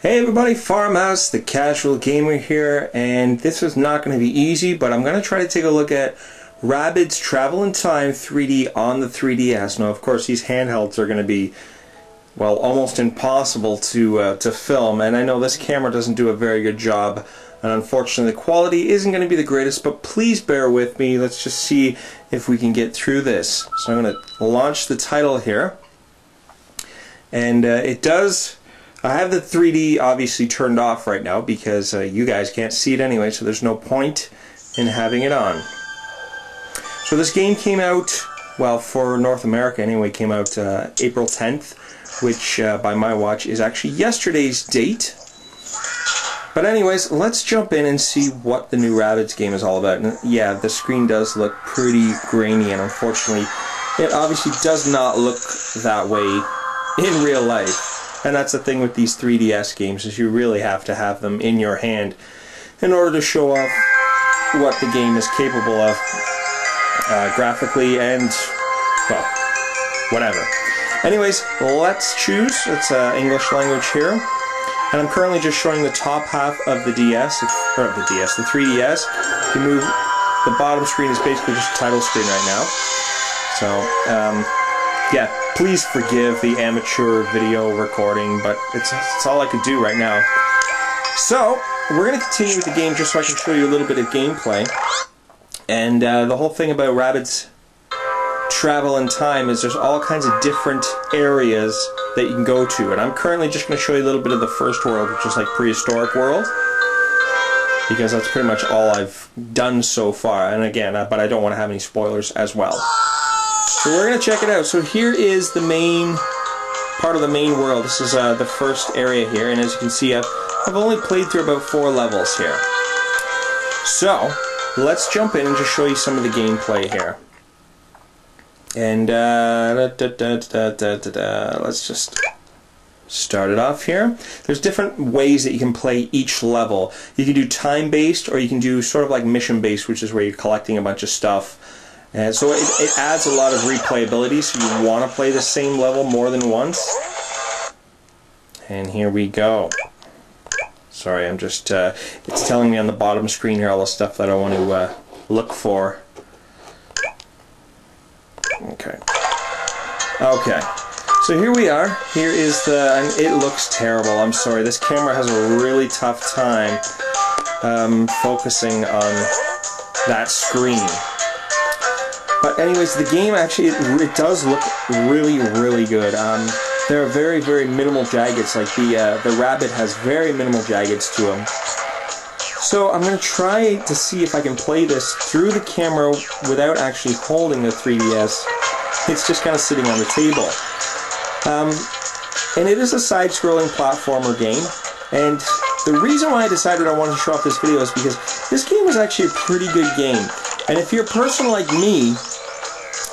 Hey everybody, Farmhouse, the casual gamer here, and this is not going to be easy, but I'm going to try to take a look at Rabbids Travel in Time 3D on the 3DS. Now, of course, these handhelds are going to be, well, almost impossible to uh, to film, and I know this camera doesn't do a very good job, and unfortunately the quality isn't going to be the greatest, but please bear with me. Let's just see if we can get through this. So I'm going to launch the title here, and uh, it does I have the 3D obviously turned off right now because uh, you guys can't see it anyway, so there's no point in having it on. So this game came out, well, for North America anyway, came out uh, April 10th, which uh, by my watch is actually yesterday's date. But anyways, let's jump in and see what the new Rabbids game is all about. And yeah, the screen does look pretty grainy, and unfortunately, it obviously does not look that way in real life. And that's the thing with these 3DS games is you really have to have them in your hand in order to show off what the game is capable of uh, graphically and, well, whatever. Anyways, let's choose. It's uh, English language here. And I'm currently just showing the top half of the DS, or of the DS, the 3DS. If you move, the bottom screen is basically just a title screen right now. So, um, yeah, please forgive the amateur video recording, but it's, it's all I could do right now. So, we're going to continue with the game just so I can show you a little bit of gameplay. And uh, the whole thing about Rabbids travel in time is there's all kinds of different areas that you can go to. And I'm currently just going to show you a little bit of the first world, which is like prehistoric world. Because that's pretty much all I've done so far. And again, uh, but I don't want to have any spoilers as well. So we're going to check it out. So here is the main part of the main world. This is uh, the first area here, and as you can see, I've, I've only played through about four levels here. So, let's jump in and just show you some of the gameplay here. And, uh, da, da, da, let's just start it off here. There's different ways that you can play each level. You can do time-based, or you can do sort of like mission-based, which is where you're collecting a bunch of stuff and so it, it adds a lot of replayability, so you want to play the same level more than once. And here we go. Sorry, I'm just, uh, it's telling me on the bottom screen here all the stuff that I want to uh, look for. Okay. Okay. So here we are. Here is the, and it looks terrible. I'm sorry. This camera has a really tough time um, focusing on that screen. But anyways, the game actually, it, it does look really, really good. Um, there are very, very minimal jaggeds. Like the, uh, the Rabbid has very minimal jaggeds to him. So I'm going to try to see if I can play this through the camera without actually holding the 3DS. It's just kind of sitting on the table. Um, and it is a side-scrolling platformer game. And the reason why I decided I wanted to show off this video is because this game is actually a pretty good game. And if you're a person like me,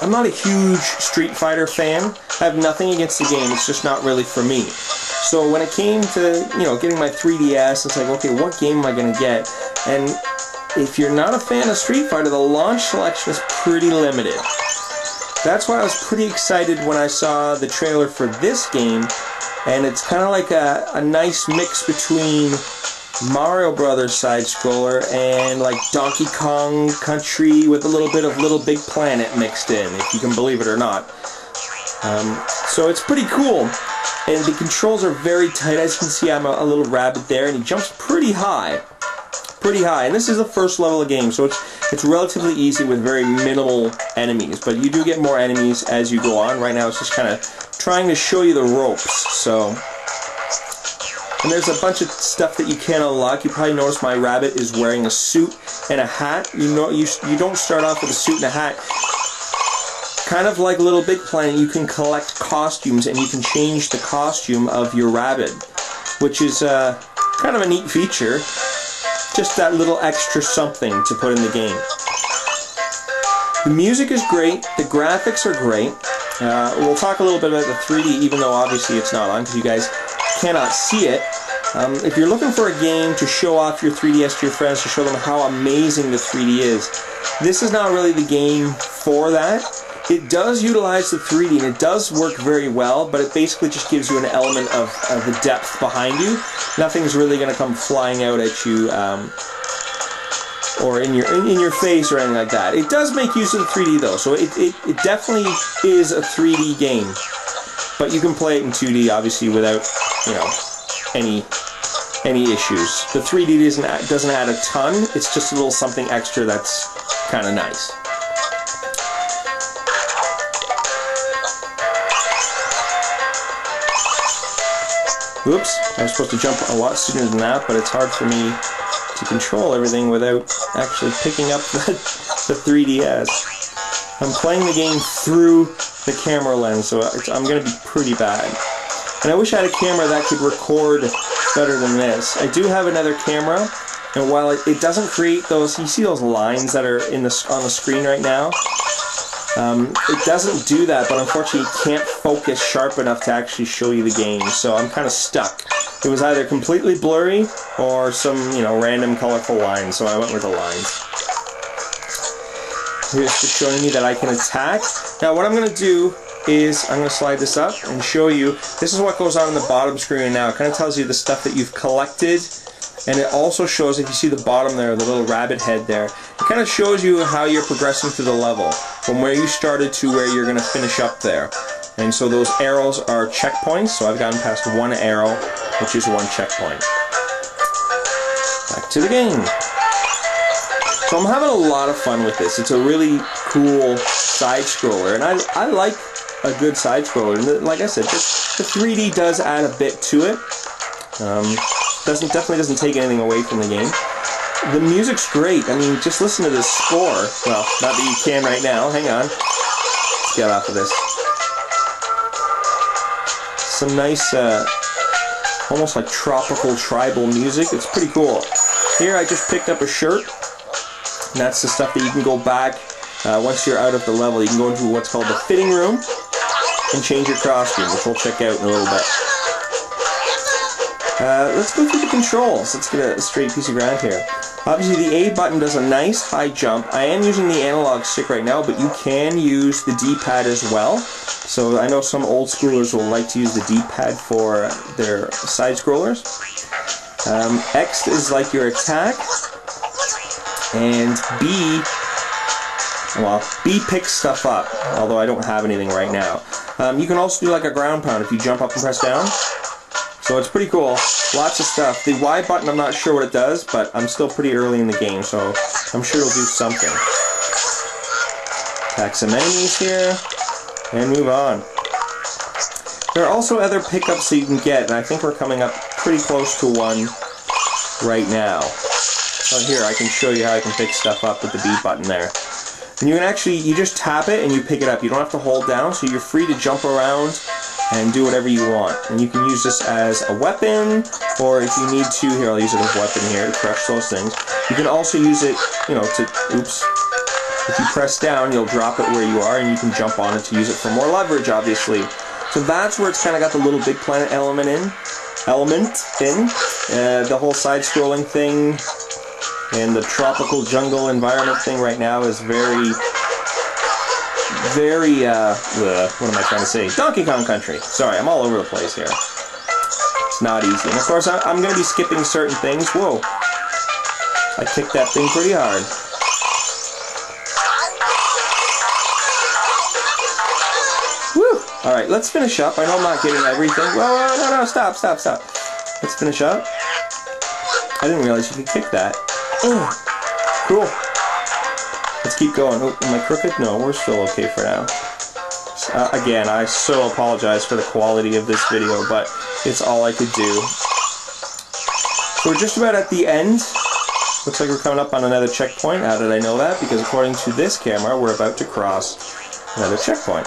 I'm not a huge Street Fighter fan. I have nothing against the game, it's just not really for me. So when it came to, you know, getting my 3DS, it's like, okay, what game am I going to get? And if you're not a fan of Street Fighter, the launch selection is pretty limited. That's why I was pretty excited when I saw the trailer for this game, and it's kind of like a, a nice mix between Mario Brothers side scroller and like Donkey Kong Country with a little bit of Little Big Planet mixed in, if you can believe it or not. Um, so it's pretty cool. And the controls are very tight. As you can see, I'm a, a, little rabbit there, and he jumps pretty high. Pretty high. And this is the first level of the game, so it's, it's relatively easy with very minimal enemies. But you do get more enemies as you go on. Right now, it's just kind of trying to show you the ropes. So and there's a bunch of stuff that you can't unlock. You probably notice my rabbit is wearing a suit and a hat. You know, you, you don't start off with a suit and a hat. Kind of like Little Big Planet, you can collect costumes and you can change the costume of your rabbit, which is uh, kind of a neat feature. Just that little extra something to put in the game. The music is great. The graphics are great. Uh, we'll talk a little bit about the 3D, even though obviously it's not on, because you guys cannot see it. Um, if you're looking for a game to show off your 3DS to your friends, to show them how amazing the 3D is, this is not really the game for that. it does utilize the 3D and it does work very well, but it basically just gives you an element of, of the depth behind you. Nothing's really going to come flying out at you um, or in your in, in, your face or anything like that. It does make use of the 3D though, so it, it, it definitely is a 3D game. But you can play it in 2D obviously without, you know, any any issues. The 3D doesn't doesn't add a ton. It's just a little something extra that's kind of nice. Oops, I was supposed to jump a lot sooner than that, but it's hard for me to control everything without actually picking up the, the 3DS. I'm playing the game through the camera lens, so I'm going to be pretty bad. And I wish I had a camera that could record better than this. I do have another camera, and while it, it doesn't create those, you see those lines that are in the on the screen right now? Um, it doesn't do that, but unfortunately it can't focus sharp enough to actually show you the game, so I'm kind of stuck. It was either completely blurry or some, you know, random colorful lines, so I went with the lines. Here's just showing me that I can attack. Now what I'm going to do is I'm going to slide this up and show you, this is what goes on in the bottom screen now. It kind of tells you the stuff that you've collected and it also shows, if you see the bottom there, the little rabbit head there, it kind of shows you how you're progressing through the level, from where you started to where you're going to finish up there. And so those arrows are checkpoints, so I've gotten past one arrow, which is one checkpoint. Back to the game. So I'm having a lot of fun with this. It's a really cool side scroller, and I, I like a good side scroller. And like I said, the 3D does add a bit to it. Um, doesn't definitely doesn't take anything away from the game. The music's great. I mean, just listen to this score. Well, not that you can right now. Hang on. Let's get off of this. Some nice, uh, almost like tropical tribal music. It's pretty cool. Here, I just picked up a shirt. And that's the stuff that you can go back uh, once you're out of the level. You can go into what's called the fitting room and change your costume, which we'll check out in a little bit. Uh, let's go through the controls. Let's get a straight piece of ground here. Obviously the A button does a nice high jump. I am using the analog stick right now, but you can use the D-pad as well. So I know some old schoolers will like to use the D-pad for their side scrollers. Um, X is like your attack, and B, well, B picks stuff up, although I don't have anything right now. Um, you can also do like a ground pound if you jump up and press down. So it's pretty cool. Lots of stuff. The Y button, I'm not sure what it does, but I'm still pretty early in the game, so I'm sure it'll do something. Attack some enemies here, and move on. There are also other pickups that you can get, and I think we're coming up pretty close to one right now. So here, I can show you how I can pick stuff up with the B button there. And you can actually, you just tap it and you pick it up. You don't have to hold down, so you're free to jump around and do whatever you want. And you can use this as a weapon, or if you need to, here I'll use it as a weapon here to crush those things. You can also use it, you know, to, oops, if you press down, you'll drop it where you are, and you can jump on it to use it for more leverage, obviously. So that's where it's kind of got the little big planet element in, element in. Uh, the whole side-scrolling thing and the tropical jungle environment thing right now is very very, uh, what am I trying to say? Donkey Kong Country. Sorry, I'm all over the place here. It's not easy. And of course, I, am going to be skipping certain things. Whoa. I kicked that thing pretty hard. Woo! Alright, let's finish up. I know I'm not getting everything. Whoa, whoa, no, no, stop, stop, stop. Let's finish up. I didn't realize you could kick that. Oh, cool. Let's keep going. Oh, am I crooked? No, we're still okay for now. Uh, again, I so apologize for the quality of this video, but it's all I could do. So we're just about at the end. Looks like we're coming up on another checkpoint. How did I know that? Because according to this camera, we're about to cross another checkpoint.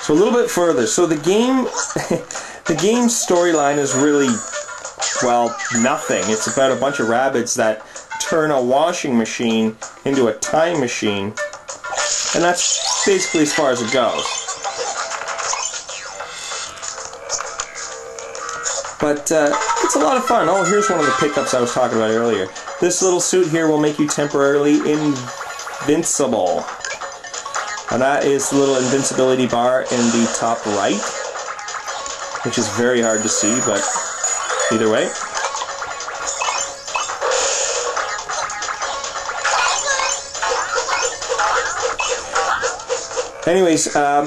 So a little bit further. So the game, the game's storyline is really, well, nothing. It's about a bunch of rabbits that turn a washing machine into a time machine. And that's basically as far as it goes. But uh, it's a lot of fun. Oh, here's one of the pickups I was talking about earlier. This little suit here will make you temporarily invincible. And that is the little invincibility bar in the top right, which is very hard to see, but either way. Anyways, um,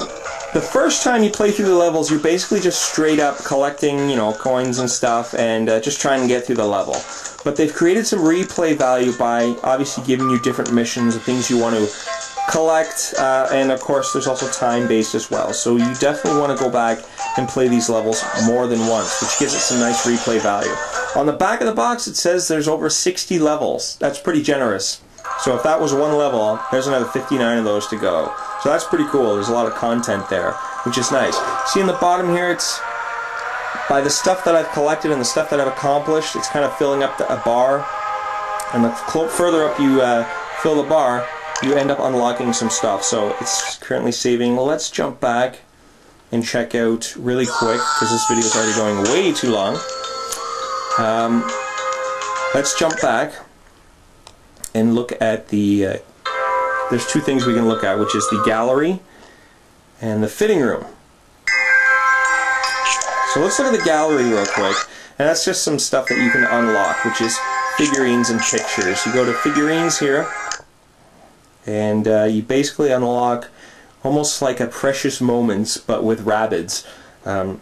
the first time you play through the levels, you're basically just straight up collecting, you know, coins and stuff, and uh, just trying to get through the level. But they've created some replay value by obviously giving you different missions and things you want to collect, uh, and of course there's also time-based as well. So you definitely want to go back and play these levels more than once, which gives it some nice replay value. On the back of the box it says there's over 60 levels. That's pretty generous. So if that was one level, there's another 59 of those to go. So that's pretty cool. There's a lot of content there, which is nice. See in the bottom here, it's by the stuff that I've collected and the stuff that I've accomplished, it's kind of filling up the, a bar. And the further up you uh, fill the bar, you end up unlocking some stuff. So it's currently saving. Let's jump back and check out really quick because this video is already going way too long. Um, let's jump back and look at the uh, there's two things we can look at, which is the gallery and the fitting room. So let's look at the gallery real quick. And that's just some stuff that you can unlock, which is figurines and pictures. You go to figurines here, and uh, you basically unlock almost like a Precious Moments, but with rabbits Um,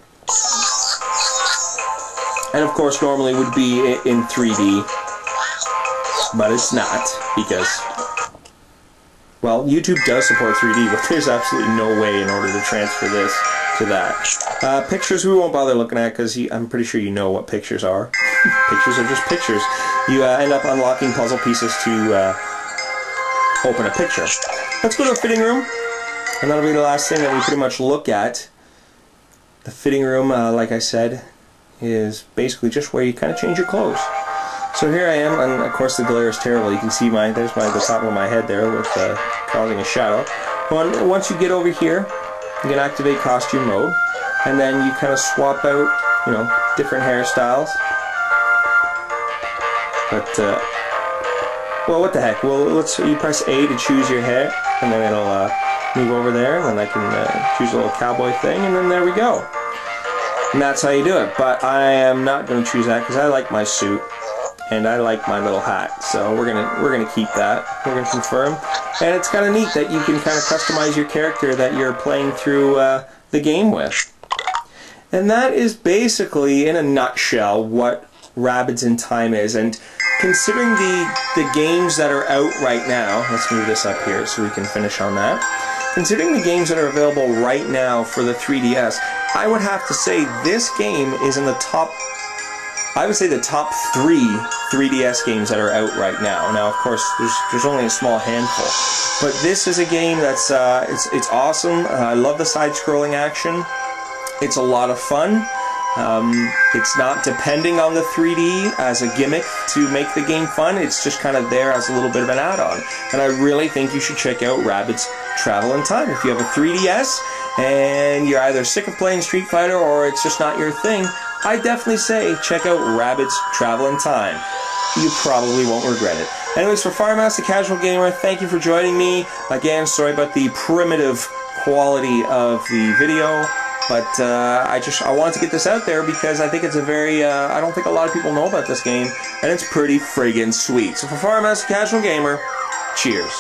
and of course, normally would be in 3D, but it's not because well, YouTube does support 3D, but there's absolutely no way in order to transfer this to that. Uh, pictures we won't bother looking at because I'm pretty sure you know what pictures are. pictures are just pictures. You uh, end up unlocking puzzle pieces to uh, open a picture. Let's go to a fitting room, and that'll be the last thing that we pretty much look at. The fitting room, uh, like I said, is basically just where you kind of change your clothes. So here I am, and of course the glare is terrible. You can see my there's my the top of my head there with uh, causing a shadow. Well, once you get over here, you can activate costume mode, and then you kind of swap out, you know, different hairstyles. But uh, well, what the heck? Well, let's you press A to choose your hair, and then it'll uh, move over there, and then I can uh, choose a little cowboy thing, and then there we go. And that's how you do it. But I am not going to choose that because I like my suit and I like my little hat so we're gonna we're gonna keep that we're gonna confirm and it's kind of neat that you can kind of customize your character that you're playing through uh, the game with and that is basically in a nutshell what Rabbids in Time is and considering the the games that are out right now let's move this up here so we can finish on that considering the games that are available right now for the 3DS I would have to say this game is in the top I would say the top three 3DS games that are out right now. Now, of course, there's there's only a small handful, but this is a game that's uh, it's it's awesome. Uh, I love the side-scrolling action. It's a lot of fun. Um, it's not depending on the 3D as a gimmick to make the game fun. It's just kind of there as a little bit of an add-on. And I really think you should check out Rabbids Travel in Time. If you have a 3DS and you're either sick of playing Street Fighter or it's just not your thing, I definitely say check out Rabbids Travel in Time. You probably won't regret it. Anyways, for Farmhouse the Casual Gamer, thank you for joining me. Again, sorry about the primitive quality of the video, but uh, I just I wanted to get this out there because I think it's a very uh, I don't think a lot of people know about this game, and it's pretty friggin' sweet. So for Farmhouse the Casual Gamer, cheers.